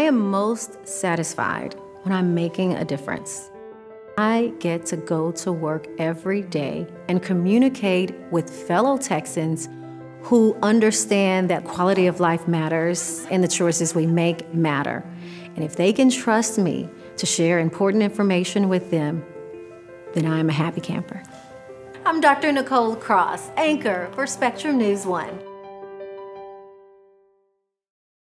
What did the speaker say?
I am most satisfied when I'm making a difference. I get to go to work every day and communicate with fellow Texans who understand that quality of life matters and the choices we make matter. And if they can trust me to share important information with them, then I am a happy camper. I'm Dr. Nicole Cross, anchor for Spectrum News 1.